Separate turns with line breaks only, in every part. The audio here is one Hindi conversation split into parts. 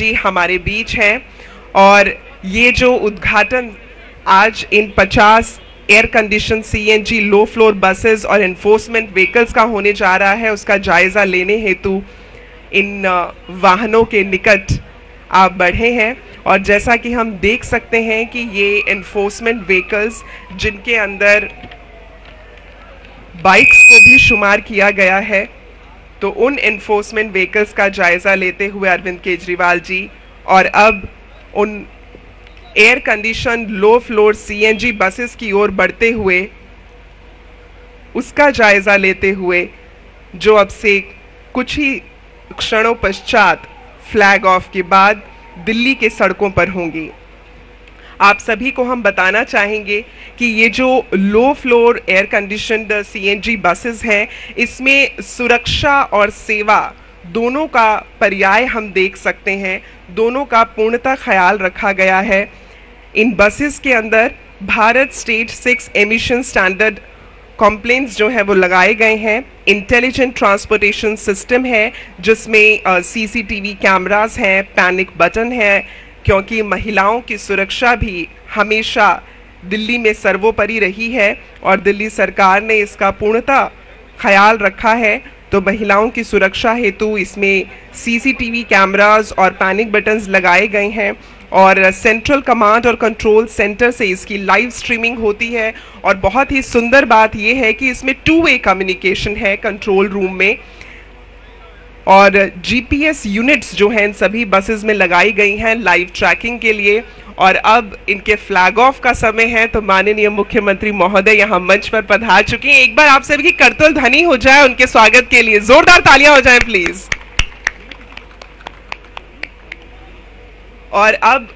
जी हमारे बीच हैं और ये जो उद्घाटन आज इन 50 air condition CNG low floor buses और इन्फोर्समेंट व्हीकल्स का होने जा रहा है, उसका जायजा लेने हेतु इन वाहनों के निकट आप बढ़े हैं और जैसा कि हम देख सकते हैं कि ये इन्फोर्समेंट व्हीकल्स जिनके अंदर बाइक्स को भी शुमार किया गया है तो उन इन्फोर्समेंट व्हीकल्स का जायजा लेते हुए अरविंद केजरीवाल जी और अब उन air condition low floor CNG buses की ओर बढ़ते हुए उसका जायजा लेते हुए जो अब से कुछ ही क्षणों पश्चात फ्लैग ऑफ़ के बाद दिल्ली के सड़कों पर होंगी। आप सभी को हम बताना चाहेंगे कि ये जो low floor air conditioned CNG buses हैं, इसमें सुरक्षा और सेवा दोनों का पर्याय हम देख सकते हैं, दोनों का पूर्णतः ख्याल रखा गया है। इन बसेस के अंदर Bharat state six emission standard compliance जो है वो लगाए गए हैं। इंटेलिजेंट ट्रांसपोर्टेशन सिस्टम है, जिसमें सीसीटीवी कैमरास हैं पैनिक बटन है क्योंकि महिलाओं की सुरक्षा भी हमेशा दिल्ली में सर्वोपरि रही है और दिल्ली सरकार ने इसका पूर्णतः ख्याल रखा है तो महिलाओं की सुरक्षा हेतु इसमें सीसीटीवी कैमरास और पैनिक बटन्स लगाए गए हैं और सेंट्रल कमांड और कंट्रोल सेंटर से इसकी लाइव स्ट्रीमिंग होती है। और बहुत ही सुंदर बात यह है कि इसमें टू वे कम्युनिकेशन है कंट्रोल रूम में। और जीपीएस यूनिट्स जो हैं इन सभी बसेस में लगाई गई हैं लाइव ट्रैकिंग के लिए। और अब इनके फ्लैग ऑफ़ का समय है तो माननीय मुख्यमंत्री महोदय यहाँ मंच पर पधार चुके हैं। एक बार आप सभी करतल धनी हो जाए, उनके स्वागत के लिए। जोरदार तालियाँ हो जाए प्लीज़ और अब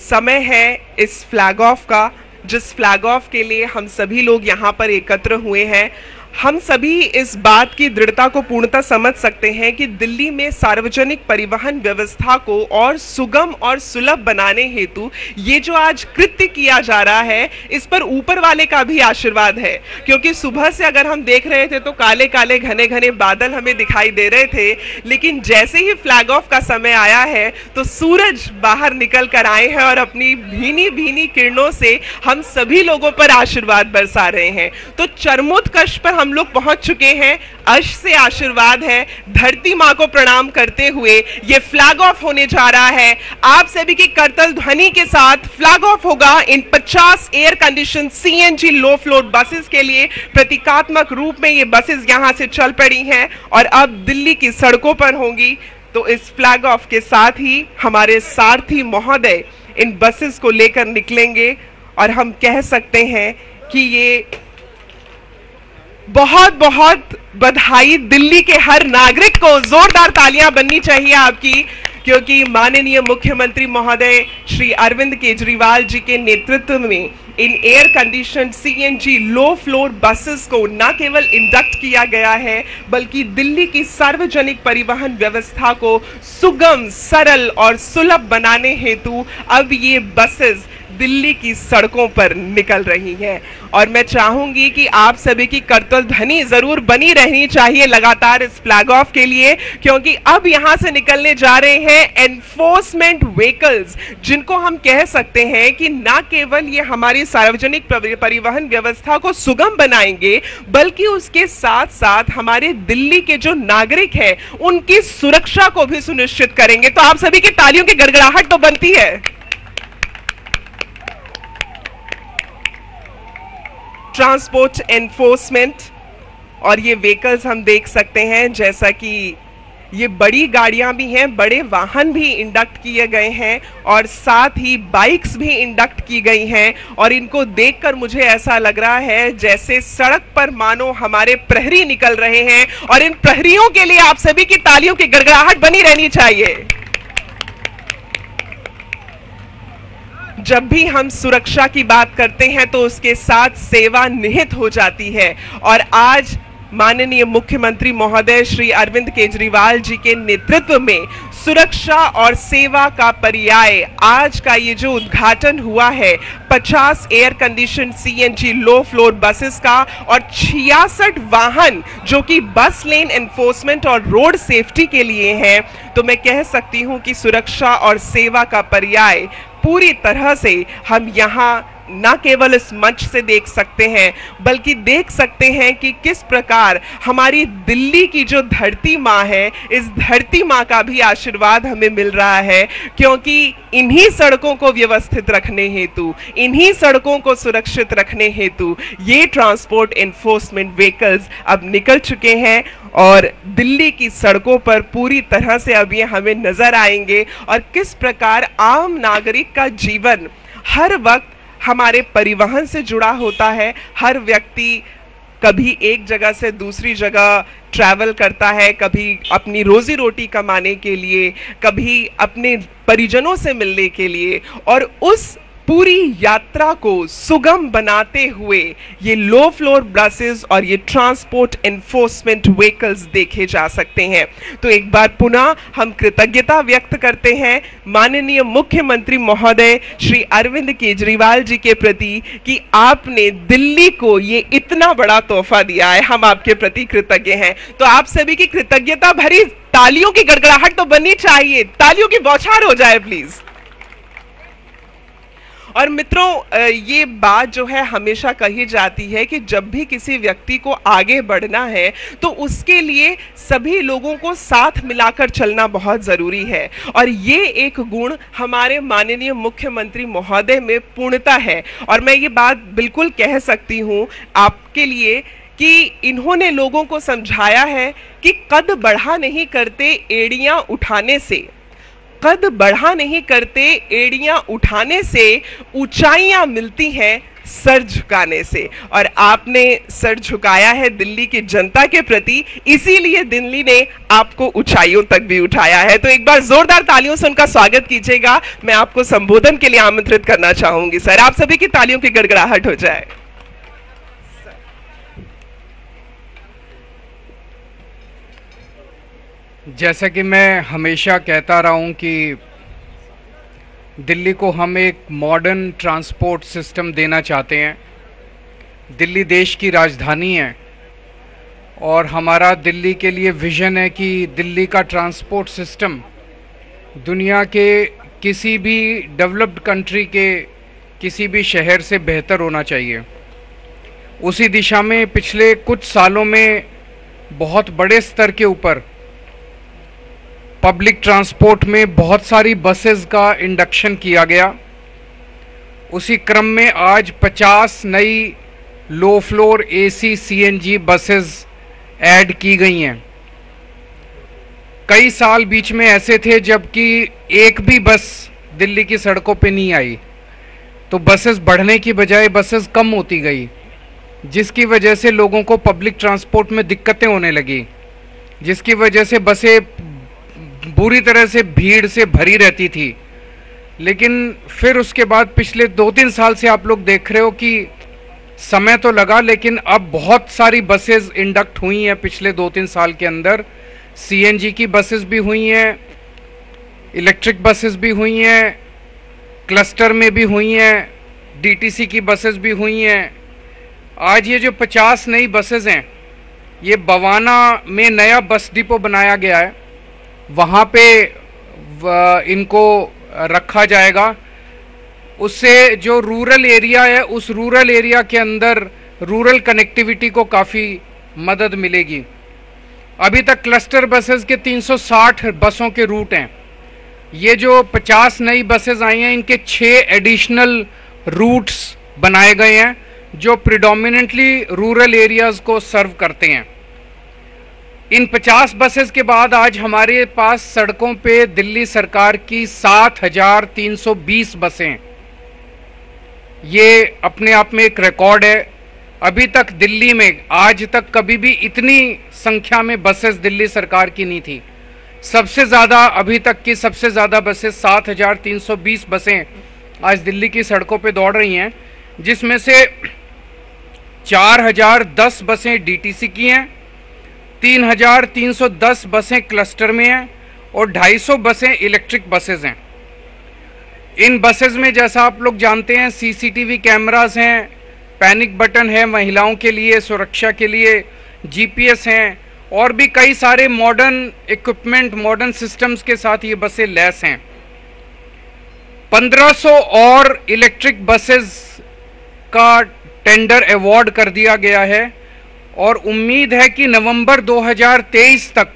समय है इस फ्लैग ऑफ़ का। जिस फ्लैग ऑफ़ के लिए हम सभी लोग यहाँ पर एकत्र हुए हैं हम सभी इस बात की दृढ़ता को पूर्णतः समझ सकते हैं कि दिल्ली में सार्वजनिक परिवहन व्यवस्था को और सुगम और सुलभ बनाने हेतु ये जो आज कृत्य किया जा रहा है, इस पर ऊपर वाले का भी आशीर्वाद है। क्योंकि सुबह से अगर हम देख रहे थे तो काले काले घने घने बादल हमें दिखाई दे रहे थे, लेकिन जैसे ही फ्लैग ऑफ़ का समय आया है तो सूरज बाहर निकल कर आए हैं और अपनी भीनी भीनी किरणों से हम सभी लोगों पर आशीर्वाद बरसा रहे हैं। तो चरमोत्कर्ष पर हम लोग पहुँच चुके हैं अश से आशीर्वाद है, धरती माँ को प्रणाम करते हुए, ये फ्लैग ऑफ़ होने जा रहा है। आप सभी की करतल ध्वनि के साथ फ्लैग ऑफ़ होगा इन 50 air condition CNG low floor buses के लिए। प्रतीकात्मक रूप में ये बसेस यहाँ से चल पड़ी हैं और अब दिल्ली की सड़कों पर होंगी। तो इस फ्लैग ऑफ़ के साथ ही हमारे सारथी महोदय इन बसेस को लेकर निकलेंगे और हम कह सकते हैं कि ये बहुत बहुत बधाई दिल्ली के हर नागरिक को। जोरदार तालियाँ बननी चाहिए आपकी, क्योंकि माननीय मुख्यमंत्री महोदय श्री अरविंद केजरीवाल जी के नेतृत्व में इन air condition CNG low floor buses को न केवल इंडक्ट किया गया है, बल्कि दिल्ली की सार्वजनिक परिवहन व्यवस्था को सुगम, सरल और सुलभ बनाने हेतु अब ये बसेस दिल्ली की सड़कों पर निकल रही हैं। और मैं चाहूँगी कि आप सभी की करतल ध्वनि ज़रूर बनी रहनी चाहिए लगातार इस फ्लैग ऑफ़ के लिए, क्योंकि अब यहाँ से निकलने जा रहे हैं एनफोर्समेंट व्हीकल्स जिनको हम कह सकते हैं कि ना केवल ये हमारी सार्वजनिक परिवहन व्यवस्था को सुगम बनाएँगे, बल्कि उसके साथ साथ हमारे दिल्ली के जो नागरिक हैं, उनकी सुरक्षा को भी सुनिश्चित करेंगे। तो आप सभी की तालियों की गड़गड़ाहट तो बनती है। ट्रांसपोर्ट एनफोर्समेंट और ये व्हीकल्स हम देख सकते हैं, जैसा कि ये बड़ी गाड़ियाँ भी हैं, बड़े वाहन भी इंडक्ट किए गए हैं, और साथ ही बाइक्स भी इंडक्ट की गई हैं, और इनको देखकर मुझे ऐसा लग रहा है जैसे सड़क पर मानो हमारे प्रहरी निकल रहे हैं, और इन प्रहरियों के लिए आप सभी की तालियों की गड़गड़ाहट बनी रहनी चाहिए। जब भी हम सुरक्षा की बात करते हैं तो उसके साथ सेवा निहित हो जाती है। और आज माननीय मुख्यमंत्री महोदय श्री अरविंद केजरीवाल जी के नेतृत्व में सुरक्षा और सेवा का पर्याय आज का ये जो उद्घाटन हुआ है 50 air condition CNG low floor buses का और छियासठ वाहन जो कि बस लेन एनफोर्समेंट और रोड सेफ्टी के लिए हैं तो मैं कह सकती हूँ कि सुरक्षा और सेवा का पर्याय पूरी तरह से हम यहाँ न केवल इस मंच से देख सकते हैं, बल्कि देख सकते हैं कि किस प्रकार हमारी दिल्ली की जो धरती माँ है, इस धरती माँ का भी आशीर्वाद हमें मिल रहा है, क्योंकि इन्हीं सड़कों को व्यवस्थित रखने हेतु, इन्हीं सड़कों को सुरक्षित रखने हेतु ये ट्रांसपोर्ट इन्फोर्समेंट व्हीकल्स अब निकल चुके हैं और दिल्ली की सड़कों पर पूरी तरह से अब ये हमें नज़र आएँगे और किस प्रकार आम नागरिक का जीवन हर वक्त हमारे परिवहन से जुड़ा होता है। हर व्यक्ति कभी एक जगह से दूसरी जगह ट्रैवल करता है, कभी अपनी रोजी रोटी कमाने के लिए, कभी अपने परिजनों से मिलने के लिए और उस पूरी यात्रा को सुगम बनाते हुए ये लो फ्लोर बसेस और ये ट्रांसपोर्ट एनफोर्समेंट व्हीकल्स देखे जा सकते हैं। तो एक बार पुनः हम कृतज्ञता व्यक्त करते हैं माननीय मुख्यमंत्री महोदय श्री अरविंद केजरीवाल जी के प्रति कि आपने दिल्ली को ये इतना बड़ा तोहफा दिया है। हम आपके प्रति कृतज्ञ हैं। तो आप सभी की कृतज्ञता भरी तालियों की गड़गड़ाहट तो बननी चाहिए। तालियों की बौछार हो जाए प्लीज़ और मित्रों ये बात जो है हमेशा कही जाती है कि जब भी किसी व्यक्ति को आगे बढ़ना है तो उसके लिए सभी लोगों को साथ मिलाकर चलना बहुत ज़रूरी है। और ये एक गुण हमारे माननीय मुख्यमंत्री महोदय में पूर्णता है। और मैं ये बात बिल्कुल कह सकती हूँ आपके लिए कि इन्होंने लोगों को समझाया है कि कद बढ़ा नहीं करते एड़ियाँ उठाने से। कद बढ़ा नहीं करते, एड़ियाँ उठाने से ऊंचाइयाँ मिलती हैं सर झुकाने से। और आपने सर झुकाया है दिल्ली की जनता के प्रति, इसीलिए दिल्ली ने आपको ऊंचाइयों तक भी उठाया है। तो एक बार जोरदार तालियों से उनका स्वागत कीजिएगा। मैं आपको संबोधन के लिए आमंत्रित करना चाहूँगी, सर। आप सभी की तालियों की गड़गड़ाहट हो जाए।
जैसा कि मैं हमेशा कहता रहा हूँ कि दिल्ली को हम एक मॉडर्न ट्रांसपोर्ट सिस्टम देना चाहते हैं। दिल्ली देश की राजधानी है और हमारा दिल्ली के लिए विज़न है कि दिल्ली का ट्रांसपोर्ट सिस्टम दुनिया के किसी भी डेवलप्ड कंट्री के किसी भी शहर से बेहतर होना चाहिए। उसी दिशा में पिछले कुछ सालों में बहुत बड़े स्तर के ऊपर पब्लिक ट्रांसपोर्ट में बहुत सारी बसेस का इंडक्शन किया गया। उसी क्रम में आज 50 नई low floor AC CNG buses add की गई हैं। कई साल बीच में ऐसे थे जबकि एक भी बस दिल्ली की सड़कों पे नहीं आई। तो बसेस बढ़ने की बजाय बसेस कम होती गई, जिसकी वजह से लोगों को पब्लिक ट्रांसपोर्ट में दिक्कतें होने लगी, जिसकी वजह से बसें बुरी तरह से भीड़ से भरी रहती थी। लेकिन फिर उसके बाद पिछले दो तीन साल से आप लोग देख रहे हो कि समय तो लगा, लेकिन अब बहुत सारी बसेस इंडक्ट हुई हैं पिछले दो तीन साल के अंदर। सीएनजी की बसेस भी हुई हैं इलेक्ट्रिक बसेस भी हुई हैं क्लस्टर में भी हुई हैं डीटीसी की बसेस भी हुई हैं। आज ये जो 50 नई बसेस हैं, ये बवाना में नया बस डिपो बनाया गया है। वहाँ पे इनको रखा जाएगा। उससे जो रूरल एरिया है, उस रूरल एरिया के अंदर रूरल कनेक्टिविटी को काफ़ी मदद मिलेगी। अभी तक क्लस्टर बसेस के 360 बसों के रूट हैं। ये जो 50 नई बसेस आई हैं, इनके छः एडिशनल रूट्स बनाए गए हैं, जो प्रिडोमिनेंटली रूरल एरियाज़ को सर्व करते हैं। इन 50 बसेस के बाद आज हमारे पास सड़कों पे दिल्ली सरकार की 7,320 बसें ये अपने आप में एक रिकॉर्ड है। अभी तक दिल्ली में आज तक कभी भी इतनी संख्या में बसेस दिल्ली सरकार की नहीं थी। सबसे ज़्यादा अभी तक की सबसे ज़्यादा बसेस 7,320 बसें आज दिल्ली की सड़कों पे दौड़ रही हैं जिसमें से 4,010 बसें डीटीसी की हैं 3,310 बसें क्लस्टर में हैं और 250 बसें इलेक्ट्रिक बसेज हैं। इन बसेज में जैसा आप लोग जानते हैं सीसीटीवी कैमरास हैं पैनिक बटन है महिलाओं के लिए सुरक्षा के लिए जीपीएस हैं और भी कई सारे मॉडर्न इक्विपमेंट मॉडर्न सिस्टम्स के साथ ये बसें लैस हैं। 1500 और इलेक्ट्रिक बसेस का टेंडर अवार्ड कर दिया गया है। और उम्मीद है कि नवंबर 2023 तक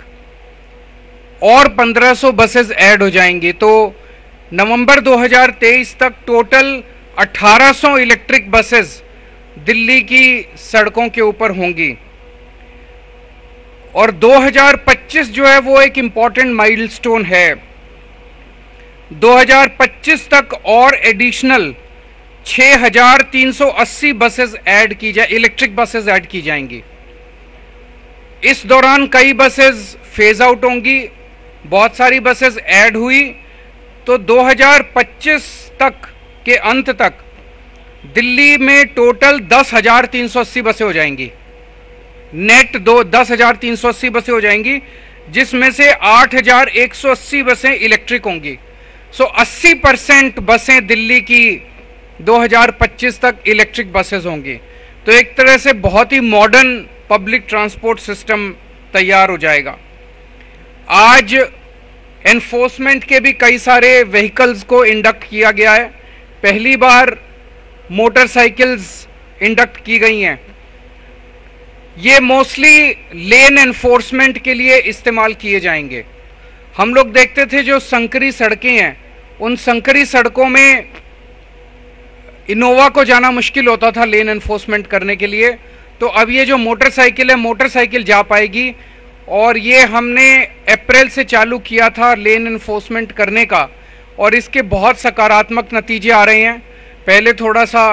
और 1500 बसेस ऐड हो जाएँगी। तो नवंबर 2023 तक टोटल 1800 इलेक्ट्रिक बसेस दिल्ली की सड़कों के ऊपर होंगी। और 2025 जो है वो एक इंपॉर्टेंट माइलस्टोन है। 2025 तक और एडिशनल 6,380 बसेस ऐड की जाए इलेक्ट्रिक बसेस ऐड की जाएँगी। इस दौरान कई बसेस फ़ेज़ आउट होंगी बहुत सारी बसेस ऐड हुई। तो 2025 तक के अंत तक दिल्ली में टोटल 10,380 बसें हो जाएँगी। नेट दो 10,380 बसें हो जाएँगी जिसमें से 8,180 बसें इलेक्ट्रिक होंगी। सो 80 परसेंट बसें दिल्ली की 2025 तक इलेक्ट्रिक बसेस होंगी। तो एक तरह से बहुत ही मॉडर्न पब्लिक ट्रांसपोर्ट सिस्टम तैयार हो जाएगा। आज एनफोर्समेंट के भी कई सारे व्हीकल्स को इंडक्ट किया गया है। पहली बार मोटरसाइकिल्स इंडक्ट की गई हैं। ये मोस्टली लेन एनफोर्समेंट के लिए इस्तेमाल किए जाएँगे। हम लोग देखते थे जो संकरी सड़कें हैं, उन संकरी सड़कों में इनोवा को जाना मुश्किल होता था लेन एनफोर्समेंट करने के लिए। तो अब ये जो मोटरसाइकिल है, मोटरसाइकिल जा पाएगी। और ये हमने अप्रैल से चालू किया था लेन इन्फोर्समेंट करने का। और इसके बहुत सकारात्मक नतीजे आ रहे हैं। पहले थोड़ा सा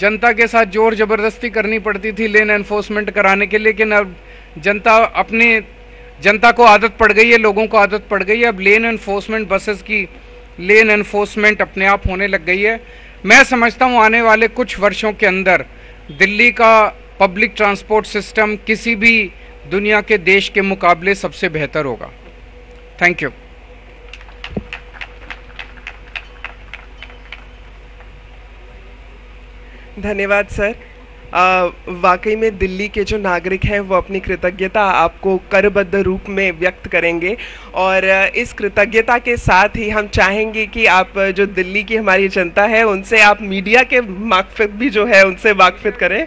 जनता के साथ ज़ोर ज़बरदस्ती करनी पड़ती थी लेन एनफोर्समेंट कराने के लिए, लेकिन अब जनता अपने, जनता को आदत पड़ गई है, लोगों को आदत पड़ गई है। अब लेन एनफोर्समेंट, बसेस की लेन एनफोर्समेंट अपने आप होने लग गई है। मैं समझता हूँ आने वाले कुछ वर्षों के अंदर दिल्ली का पब्लिक ट्रांसपोर्ट सिस्टम किसी भी दुनिया के देश के मुकाबले सबसे बेहतर होगा। थैंक यू
धन्यवाद, सर। वाकई में दिल्ली के जो नागरिक हैं, वो अपनी कृतज्ञता आपको करबद्ध रूप में व्यक्त करेंगे। और इस कृतज्ञता के साथ ही हम चाहेंगे कि आप, जो दिल्ली की हमारी जनता है, उनसे आप मीडिया के माकफित भी जो है, उनसे वाकफित करें।